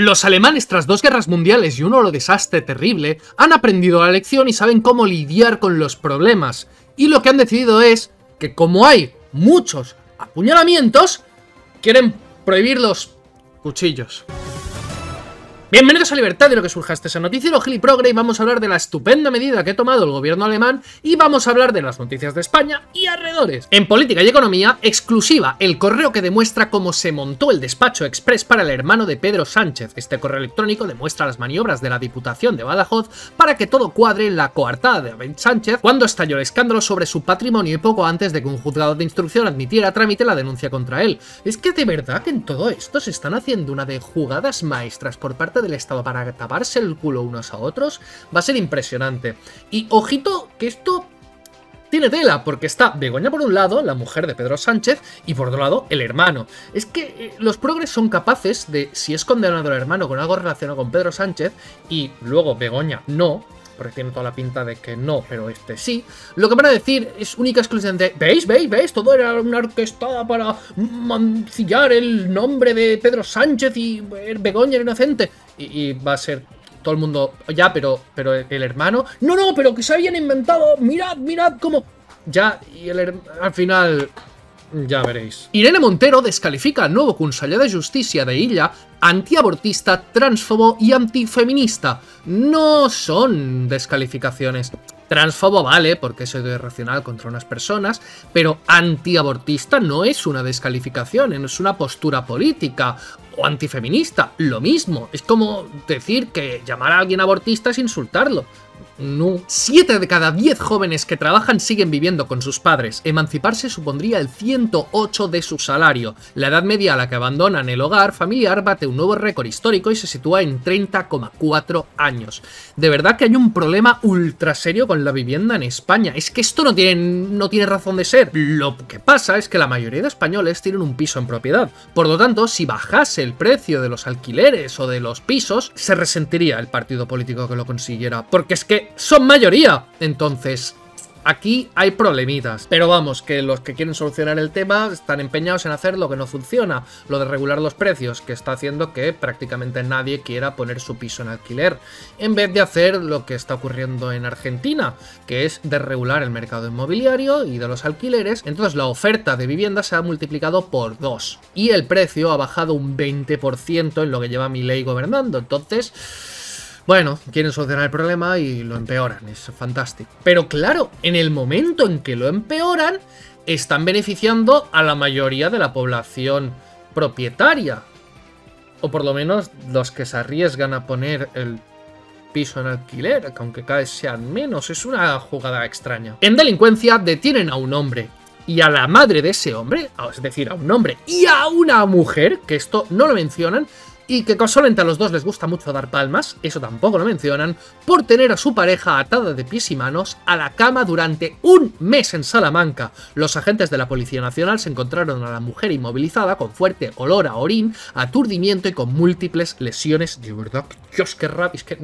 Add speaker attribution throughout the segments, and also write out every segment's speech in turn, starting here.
Speaker 1: Los alemanes, tras dos guerras mundiales y un oro desastre terrible, han aprendido la lección y saben cómo lidiar con los problemas. Y lo que han decidido es que como hay muchos apuñalamientos, quieren prohibir los cuchillos. Bienvenidos a Libertad de lo que surja este noticiero Gili Progre y vamos a hablar de la estupenda medida que ha tomado el gobierno alemán y vamos a hablar de las noticias de España y alrededores. En política y economía, exclusiva, el correo que demuestra cómo se montó el despacho express para el hermano de Pedro Sánchez. Este correo electrónico demuestra las maniobras de la Diputación de Badajoz para que todo cuadre en la coartada de Abel Sánchez cuando estalló el escándalo sobre su patrimonio y poco antes de que un juzgado de instrucción admitiera a trámite la denuncia contra él. Es que de verdad que en todo esto se están haciendo una de jugadas maestras por parte del Estado para taparse el culo unos a otros, va a ser impresionante. Y ojito que esto tiene tela, porque está Begoña por un lado, la mujer de Pedro Sánchez, y por otro lado, el hermano. Es que eh, los progres son capaces de, si es condenado el hermano con algo relacionado con Pedro Sánchez, y luego Begoña no, porque tiene toda la pinta de que no, pero este sí. Lo que van a decir es única exclusivamente, ¿veis, veis, veis? Todo era una orquestada para mancillar el nombre de Pedro Sánchez y Begoña era inocente. Y, va a ser todo el mundo, ya, pero, pero el hermano, no, no, pero que se habían inventado, mirad, mirad cómo... Ya, y el, al final ya veréis. Irene Montero descalifica al nuevo conseller de Justicia de Illa antiabortista, transfobo y antifeminista. No son descalificaciones. Transfobo vale, porque es irracional contra unas personas, pero antiabortista no es una descalificación, es una postura política. O antifeminista, lo mismo. Es como decir que llamar a alguien abortista es insultarlo. No. Siete de cada diez jóvenes que trabajan siguen viviendo con sus padres. Emanciparse supondría el 108 de su salario. La edad media a la que abandonan el hogar familiar bate un nuevo récord histórico y se sitúa en 30,4 años. De verdad que hay un problema ultra serio con la vivienda en España. Es que esto no tiene, no tiene razón de ser. Lo que pasa es que la mayoría de españoles tienen un piso en propiedad. Por lo tanto, si bajase el precio de los alquileres o de los pisos, se resentiría el partido político que lo consiguiera. Porque es que son mayoría. Entonces, aquí hay problemitas. Pero vamos, que los que quieren solucionar el tema están empeñados en hacer lo que no funciona, lo de regular los precios, que está haciendo que prácticamente nadie quiera poner su piso en alquiler, en vez de hacer lo que está ocurriendo en Argentina, que es desregular el mercado inmobiliario y de los alquileres, entonces la oferta de vivienda se ha multiplicado por dos y el precio ha bajado un 20% en lo que lleva mi ley gobernando, entonces... Bueno, quieren solucionar el problema y lo empeoran, es fantástico. Pero claro, en el momento en que lo empeoran, están beneficiando a la mayoría de la población propietaria. O por lo menos los que se arriesgan a poner el piso en alquiler, que aunque cada vez sean menos, es una jugada extraña. En delincuencia detienen a un hombre y a la madre de ese hombre, es decir, a un hombre y a una mujer, que esto no lo mencionan, y que casualmente a los dos les gusta mucho dar palmas, eso tampoco lo mencionan, por tener a su pareja atada de pies y manos a la cama durante un mes en Salamanca. Los agentes de la Policía Nacional se encontraron a la mujer inmovilizada con fuerte olor a orín, aturdimiento y con múltiples lesiones. De verdad, Dios, qué rápido. Es que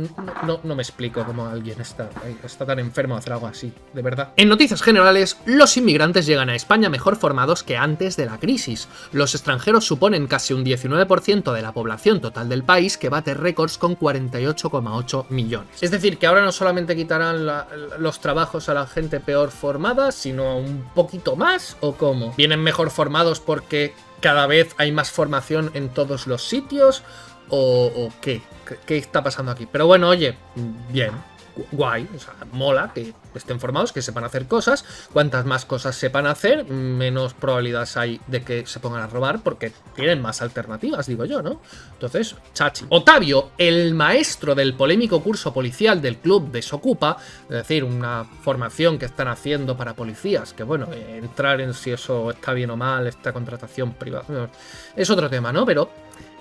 Speaker 1: no, no, me explico cómo alguien está, está tan enfermo de hacer algo así, de verdad. En noticias generales, los inmigrantes llegan a España mejor formados que antes de la crisis. Los extranjeros suponen casi un 19% de la población total del país que bate récords con 48,8 millones. Es decir, que ahora no solamente quitarán los trabajos a la gente peor formada, sino un poquito más, ¿o cómo? ¿Vienen mejor formados porque cada vez hay más formación en todos los sitios? ¿O, qué? ¿Qué está pasando aquí? Pero bueno, oye, bien, guay, o sea, mola que estén formados, que sepan hacer cosas. Cuantas más cosas sepan hacer, menos probabilidades hay de que se pongan a robar porque tienen más alternativas, digo yo, ¿no? Entonces, chachi. Otavio, el maestro del polémico curso policial del club de Socupa, es decir, una formación que están haciendo para policías, que bueno, entrar en si eso está bien o mal, esta contratación privada, es otro tema, ¿no? Pero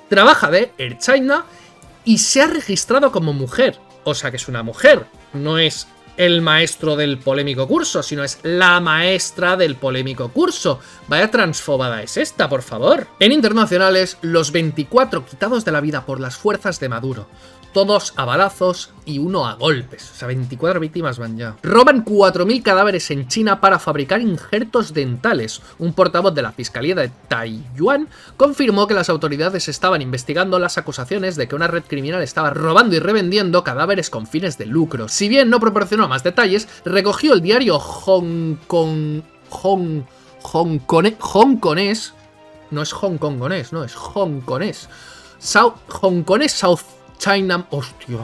Speaker 1: trabaja de Air China y se ha registrado como mujer. O sea que es una mujer, no es el maestro del polémico curso, sino es la maestra del polémico curso. Vaya transfobada es esta, por favor. En internacionales, los 24 quitados de la vida por las fuerzas de Maduro todos a balazos y uno a golpes. O sea, 24 víctimas van ya. Roban 4.000 cadáveres en China para fabricar injertos dentales. Un portavoz de la Fiscalía de Taiwán confirmó que las autoridades estaban investigando las acusaciones de que una red criminal estaba robando y revendiendo cadáveres con fines de lucro. Si bien no proporcionó más detalles, recogió el diario Hong Kong... Hong... Hong Hongkonés... No es hongkongonés, no, es hongkonés. South, hongkonés South China... ¡Hostia!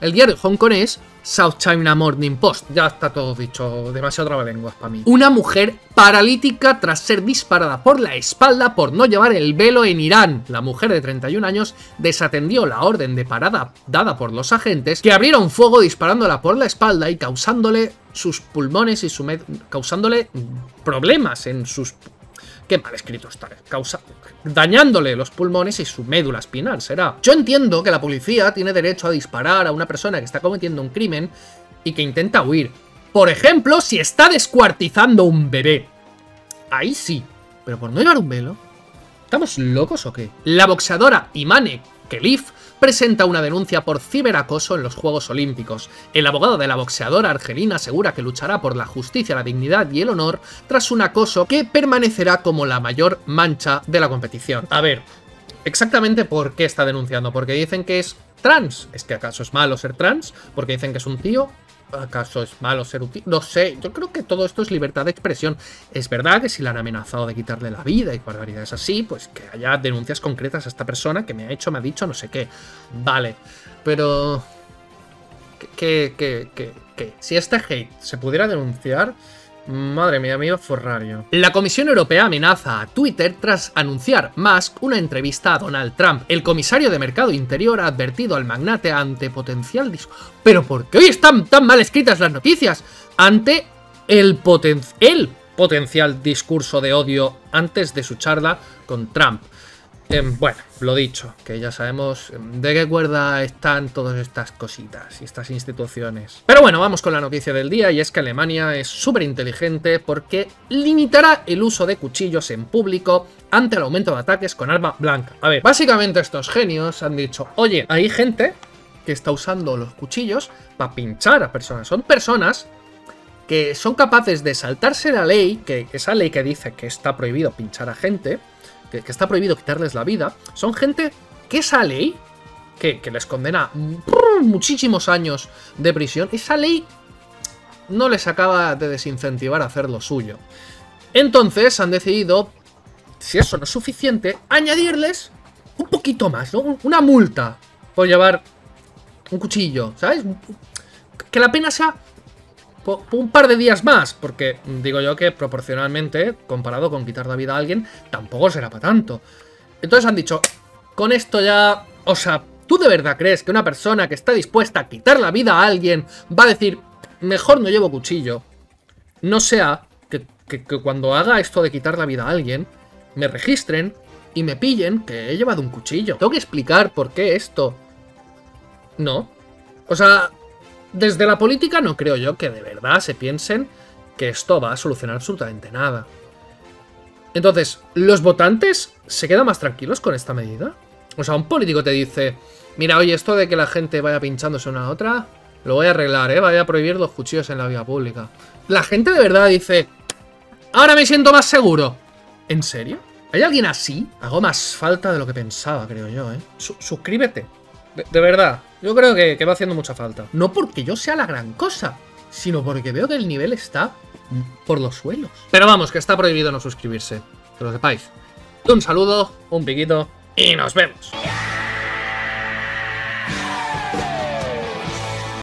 Speaker 1: El diario hongkonés South China Morning Post. Ya está todo dicho, demasiado lenguas para mí. Una mujer paralítica tras ser disparada por la espalda por no llevar el velo en Irán. La mujer de 31 años desatendió la orden de parada dada por los agentes que abrieron fuego disparándola por la espalda y causándole sus pulmones y su causándole problemas en sus Qué mal escrito está. Causa dañándole los pulmones y su médula espinal, será. Yo entiendo que la policía tiene derecho a disparar a una persona que está cometiendo un crimen y que intenta huir. Por ejemplo, si está descuartizando un bebé. Ahí sí. Pero por no llevar un velo. ¿Estamos locos o qué? La boxeadora Imane Kelif presenta una denuncia por ciberacoso en los Juegos Olímpicos. El abogado de la boxeadora argelina asegura que luchará por la justicia, la dignidad y el honor tras un acoso que permanecerá como la mayor mancha de la competición. A ver, exactamente por qué está denunciando, porque dicen que es trans. ¿Es que acaso es malo ser trans? Porque dicen que es un tío. ¿Acaso es malo ser útil? No sé, yo creo que todo esto es libertad de expresión. Es verdad que si le han amenazado de quitarle la vida y barbaridades así, pues que haya denuncias concretas a esta persona que me ha hecho, me ha dicho, no sé qué. Vale, pero... ¿Qué, qué, qué, qué? Si este hate se pudiera denunciar, Madre mía, me iba. La Comisión Europea amenaza a Twitter tras anunciar Musk una entrevista a Donald Trump. El comisario de Mercado Interior ha advertido al magnate ante potencial... ¿Pero por qué hoy están tan mal escritas las noticias? Ante el, el potencial discurso de odio antes de su charla con Trump. Em, bueno, lo dicho, que ya sabemos em, de qué cuerda están todas estas cositas y estas instituciones. Pero bueno, vamos con la noticia del día y es que Alemania es súper inteligente porque limitará el uso de cuchillos en público ante el aumento de ataques con arma blanca. A ver, básicamente estos genios han dicho, oye, hay gente que está usando los cuchillos para pinchar a personas. Son personas que son capaces de saltarse la ley, que esa ley que dice que está prohibido pinchar a gente, que, está prohibido quitarles la vida, son gente que esa ley, que, les condena muchísimos años de prisión, esa ley no les acaba de desincentivar a hacer lo suyo. Entonces han decidido, si eso no es suficiente, añadirles un poquito más, ¿no? Una multa por llevar un cuchillo, ¿sabes? Que la pena sea un par de días más, porque digo yo que proporcionalmente, comparado con quitar la vida a alguien, tampoco será para tanto. Entonces han dicho, con esto ya... O sea, ¿tú de verdad crees que una persona que está dispuesta a quitar la vida a alguien va a decir, mejor no llevo cuchillo? No sea que, que cuando haga esto de quitar la vida a alguien, me registren y me pillen que he llevado un cuchillo. Tengo que explicar por qué esto. No. O sea, desde la política no creo yo que de verdad se piensen que esto va a solucionar absolutamente nada. Entonces, ¿los votantes se quedan más tranquilos con esta medida? O sea, un político te dice, mira, oye, esto de que la gente vaya pinchándose una a otra, lo voy a arreglar, ¿eh? Vaya a prohibir los cuchillos en la vía pública. La gente de verdad dice, ahora me siento más seguro. ¿En serio? ¿Hay alguien así? Hago más falta de lo que pensaba, creo yo, ¿eh? suscríbete. De, verdad, yo creo que, va haciendo mucha falta. No porque yo sea la gran cosa, sino porque veo que el nivel está por los suelos. Pero vamos, que está prohibido no suscribirse, que lo sepáis. Un saludo, un piquito y nos vemos.